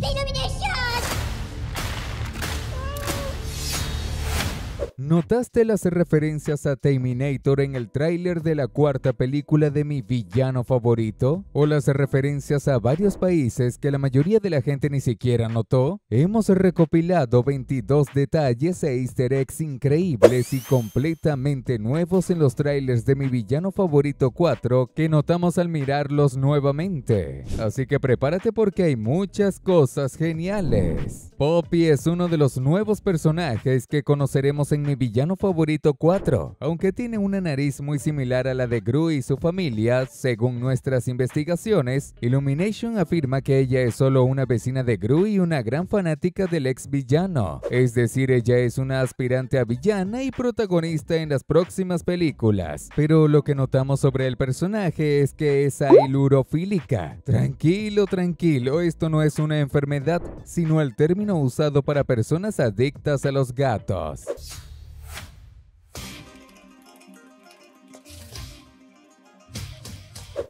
Denomination! ¿Notaste las referencias a Terminator en el tráiler de la cuarta película de mi villano favorito? ¿O las referencias a varios países que la mayoría de la gente ni siquiera notó? Hemos recopilado 22 detalles e easter eggs increíbles y completamente nuevos en los trailers de mi villano favorito 4 que notamos al mirarlos nuevamente. Así que prepárate porque hay muchas cosas geniales. Poppy es uno de los nuevos personajes que conoceremos en mi villano favorito 4, aunque tiene una nariz muy similar a la de Gru y su familia, según nuestras investigaciones, Illumination afirma que ella es solo una vecina de Gru y una gran fanática del ex villano, es decir, ella es una aspirante a villana y protagonista en las próximas películas. Pero lo que notamos sobre el personaje es que es ailurofílica. Tranquilo, tranquilo, esto no es una enfermedad, sino el término usado para personas adictas a los gatos.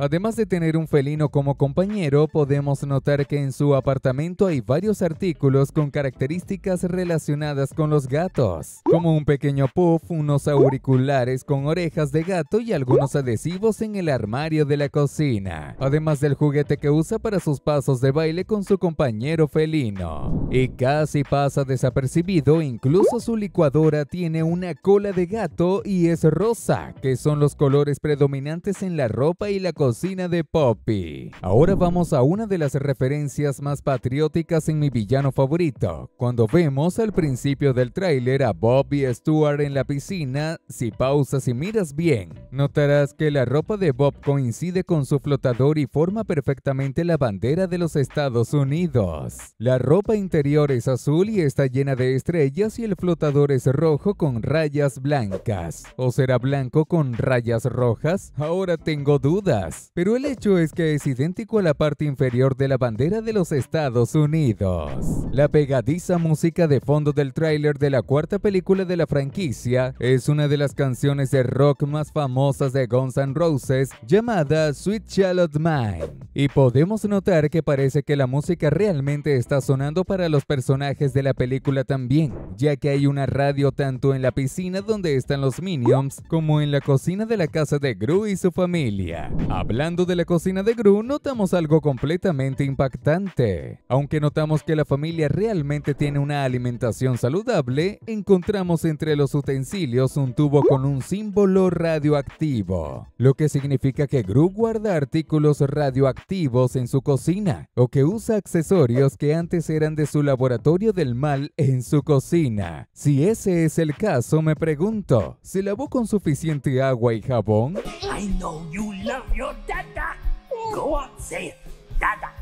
Además de tener un felino como compañero, podemos notar que en su apartamento hay varios artículos con características relacionadas con los gatos, como un pequeño puff, unos auriculares con orejas de gato y algunos adhesivos en el armario de la cocina, además del juguete que usa para sus pasos de baile con su compañero felino. Y casi pasa desapercibido, incluso su licuadora tiene una cola de gato y es rosa, que son los colores predominantes en la ropa y la cocina cocina de Poppy. Ahora vamos a una de las referencias más patrióticas en mi villano favorito. Cuando vemos al principio del tráiler a Bob y Stuart en la piscina, si pausas y miras bien, notarás que la ropa de Bob coincide con su flotador y forma perfectamente la bandera de los Estados Unidos. La ropa interior es azul y está llena de estrellas y el flotador es rojo con rayas blancas. ¿O será blanco con rayas rojas? Ahora tengo dudas pero el hecho es que es idéntico a la parte inferior de la bandera de los Estados Unidos. La pegadiza música de fondo del tráiler de la cuarta película de la franquicia es una de las canciones de rock más famosas de Guns N' Roses llamada Sweet Charlotte Mine. Y podemos notar que parece que la música realmente está sonando para los personajes de la película también, ya que hay una radio tanto en la piscina donde están los Minions como en la cocina de la casa de Gru y su familia. Hablando de la cocina de Gru, notamos algo completamente impactante. Aunque notamos que la familia realmente tiene una alimentación saludable, encontramos entre los utensilios un tubo con un símbolo radioactivo, lo que significa que Gru guarda artículos radioactivos en su cocina o que usa accesorios que antes eran de su laboratorio del mal en su cocina. Si ese es el caso, me pregunto, ¿se lavó con suficiente agua y jabón? I know you love your dada. Go on, it. Dada.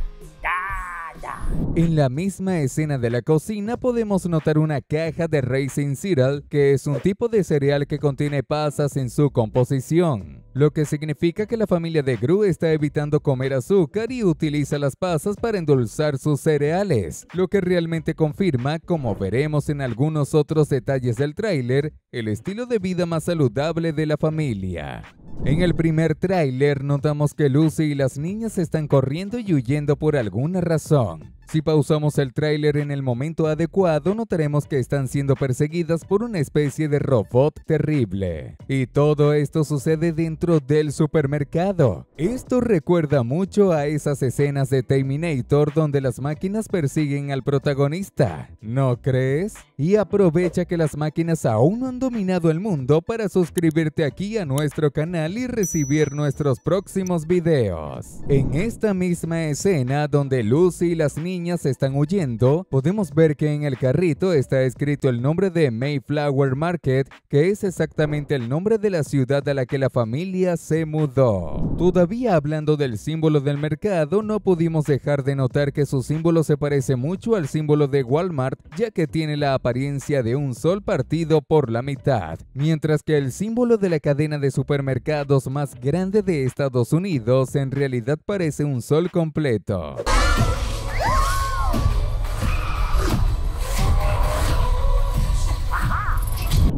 Dada. En la misma escena de la cocina podemos notar una caja de Racing Cereal, que es un tipo de cereal que contiene pasas en su composición lo que significa que la familia de Gru está evitando comer azúcar y utiliza las pasas para endulzar sus cereales, lo que realmente confirma, como veremos en algunos otros detalles del tráiler, el estilo de vida más saludable de la familia. En el primer tráiler notamos que Lucy y las niñas están corriendo y huyendo por alguna razón. Si pausamos el tráiler en el momento adecuado, notaremos que están siendo perseguidas por una especie de robot terrible. Y todo esto sucede dentro del supermercado. Esto recuerda mucho a esas escenas de Terminator donde las máquinas persiguen al protagonista, ¿no crees? Y aprovecha que las máquinas aún no han dominado el mundo para suscribirte aquí a nuestro canal y recibir nuestros próximos videos. En esta misma escena donde Lucy y las niñas están huyendo, podemos ver que en el carrito está escrito el nombre de Mayflower Market, que es exactamente el nombre de la ciudad a la que la familia se mudó. Todavía hablando del símbolo del mercado, no pudimos dejar de notar que su símbolo se parece mucho al símbolo de Walmart, ya que tiene la apariencia de un sol partido por la mitad, mientras que el símbolo de la cadena de supermercados más grande de Estados Unidos en realidad parece un sol completo.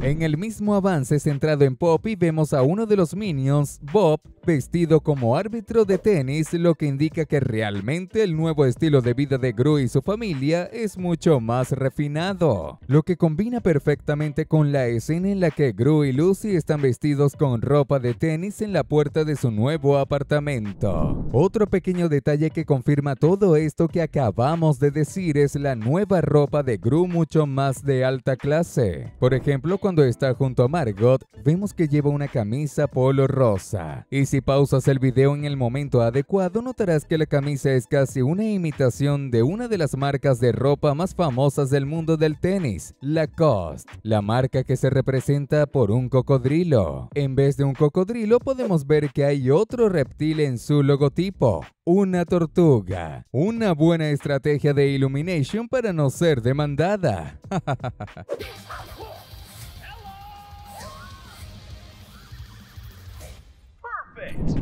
En el mismo avance centrado en Poppy vemos a uno de los minions, Bob, vestido como árbitro de tenis, lo que indica que realmente el nuevo estilo de vida de Gru y su familia es mucho más refinado, lo que combina perfectamente con la escena en la que Gru y Lucy están vestidos con ropa de tenis en la puerta de su nuevo apartamento. Otro pequeño detalle que confirma todo esto que acabamos de decir es la nueva ropa de Gru mucho más de alta clase. Por ejemplo, cuando está junto a Margot, vemos que lleva una camisa polo rosa. Y si pausas el video en el momento adecuado, notarás que la camisa es casi una imitación de una de las marcas de ropa más famosas del mundo del tenis, Lacoste, la marca que se representa por un cocodrilo. En vez de un cocodrilo podemos ver que hay otro reptil en su logotipo, una tortuga. Una buena estrategia de Illumination para no ser demandada.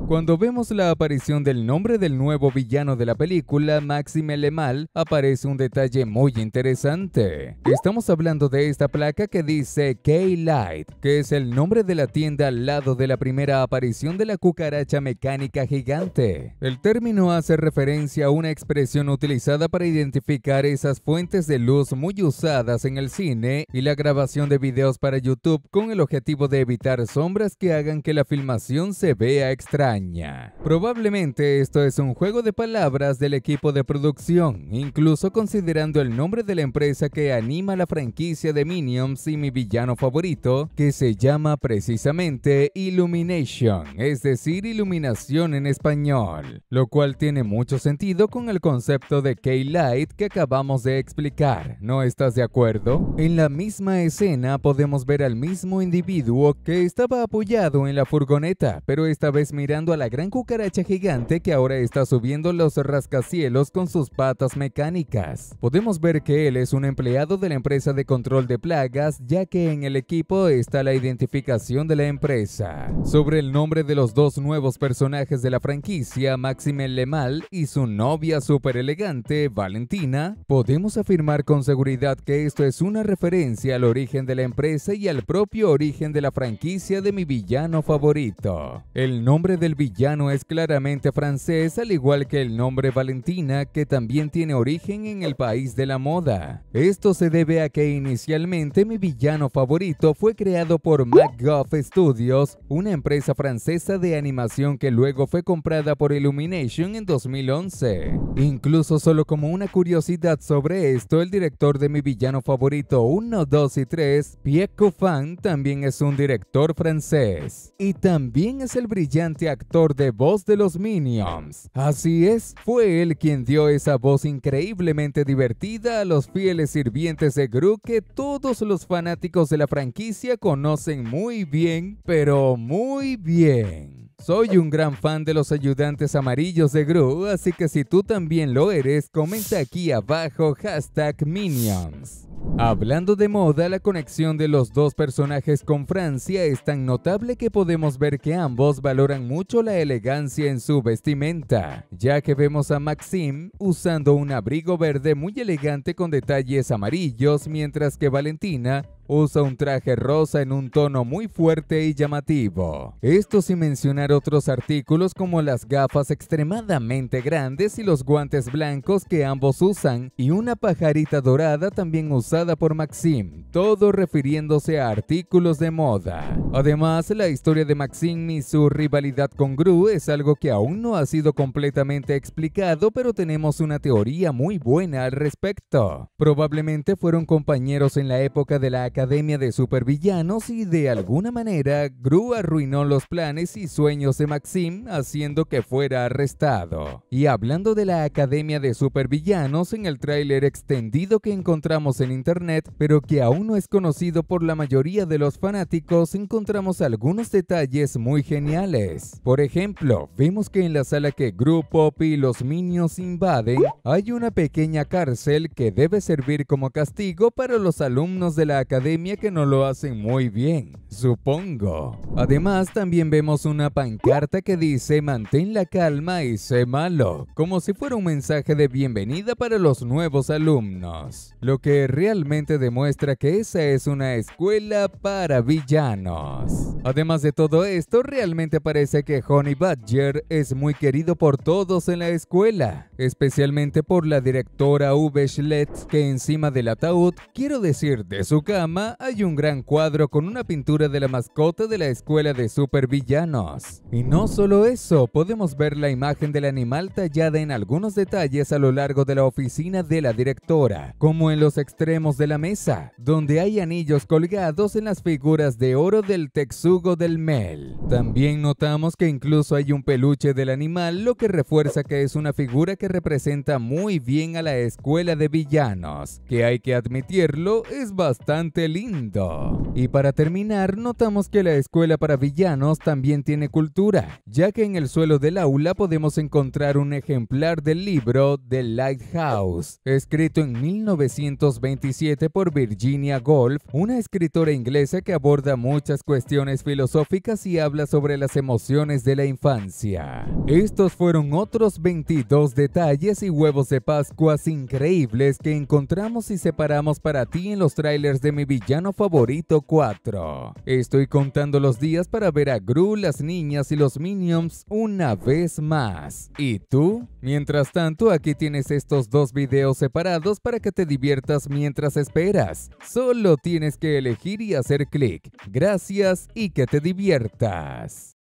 Cuando vemos la aparición del nombre del nuevo villano de la película, Maxime Lemal, aparece un detalle muy interesante. Estamos hablando de esta placa que dice K-Light, que es el nombre de la tienda al lado de la primera aparición de la cucaracha mecánica gigante. El término hace referencia a una expresión utilizada para identificar esas fuentes de luz muy usadas en el cine y la grabación de videos para YouTube con el objetivo de evitar sombras que hagan que la filmación se vea extraña. Probablemente esto es un juego de palabras del equipo de producción, incluso considerando el nombre de la empresa que anima la franquicia de Minions y mi villano favorito, que se llama precisamente Illumination, es decir, iluminación en español, lo cual tiene mucho sentido con el concepto de K-Light que acabamos de explicar, ¿no estás de acuerdo? En la misma escena podemos ver al mismo individuo que estaba apoyado en la furgoneta, pero esta vez mirando a la gran cucaracha gigante que ahora está subiendo los rascacielos con sus patas mecánicas. Podemos ver que él es un empleado de la empresa de control de plagas, ya que en el equipo está la identificación de la empresa. Sobre el nombre de los dos nuevos personajes de la franquicia, Maxime Lemal y su novia super elegante, Valentina, podemos afirmar con seguridad que esto es una referencia al origen de la empresa y al propio origen de la franquicia de mi villano favorito. El nombre del villano es claramente francés, al igual que el nombre Valentina, que también tiene origen en el país de la moda. Esto se debe a que inicialmente mi villano favorito fue creado por MacGuff Studios, una empresa francesa de animación que luego fue comprada por Illumination en 2011. Incluso solo como una curiosidad sobre esto, el director de mi villano favorito 1, 2 y 3, Pierre Coffin, también es un director francés. Y también es el brillante actor de voz de los Minions. Así es, fue él quien dio esa voz increíblemente divertida a los fieles sirvientes de Gru que todos los fanáticos de la franquicia conocen muy bien, pero muy bien. Soy un gran fan de los ayudantes amarillos de Gru, así que si tú también lo eres, comenta aquí abajo hashtag Minions. Hablando de moda, la conexión de los dos personajes con Francia es tan notable que podemos ver que ambos valoran mucho la elegancia en su vestimenta, ya que vemos a Maxime usando un abrigo verde muy elegante con detalles amarillos, mientras que Valentina usa un traje rosa en un tono muy fuerte y llamativo. Esto sin mencionar otros artículos como las gafas extremadamente grandes y los guantes blancos que ambos usan y una pajarita dorada también usada por Maxim, todo refiriéndose a artículos de moda. Además, la historia de Maxim y su rivalidad con Gru es algo que aún no ha sido completamente explicado, pero tenemos una teoría muy buena al respecto. Probablemente fueron compañeros en la época de la academia de supervillanos y de alguna manera Gru arruinó los planes y sueños de Maxim haciendo que fuera arrestado. Y hablando de la academia de supervillanos en el tráiler extendido que encontramos en internet, pero que aún no es conocido por la mayoría de los fanáticos, encontramos algunos detalles muy geniales. Por ejemplo, vemos que en la sala que Gru, Poppy y los Minions invaden, hay una pequeña cárcel que debe servir como castigo para los alumnos de la academia que no lo hacen muy bien, supongo. Además, también vemos una pancarta que dice mantén la calma y sé malo, como si fuera un mensaje de bienvenida para los nuevos alumnos. Lo que realmente demuestra que esa es una escuela para villanos. Además de todo esto, realmente parece que Honey Badger es muy querido por todos en la escuela, especialmente por la directora V. Schlett, que encima del ataúd, quiero decir de su cama, hay un gran cuadro con una pintura de la mascota de la escuela de supervillanos. Y no solo eso, podemos ver la imagen del animal tallada en algunos detalles a lo largo de la oficina de la directora, como en los extremos de la mesa, donde hay anillos colgados en las figuras de oro del texugo del Mel. También notamos que incluso hay un peluche del animal, lo que refuerza que es una figura que representa muy bien a la escuela de villanos, que hay que admitirlo, es bastante lindo. Y para terminar, notamos que la escuela para villanos también tiene cultura, ya que en el suelo del aula podemos encontrar un ejemplar del libro The Lighthouse, escrito en 1927 por Virginia Woolf, una escritora inglesa que aborda muchas cuestiones filosóficas y habla sobre las emociones de la infancia. Estos fueron otros 22 detalles y huevos de Pascuas increíbles que encontramos y separamos para ti en los trailers de mi villano favorito 4. Estoy contando los días para ver a Gru, las niñas y los Minions una vez más. ¿Y tú? Mientras tanto, aquí tienes estos dos videos separados para que te diviertas mientras esperas. Solo tienes que elegir y hacer clic. Gracias y que te diviertas.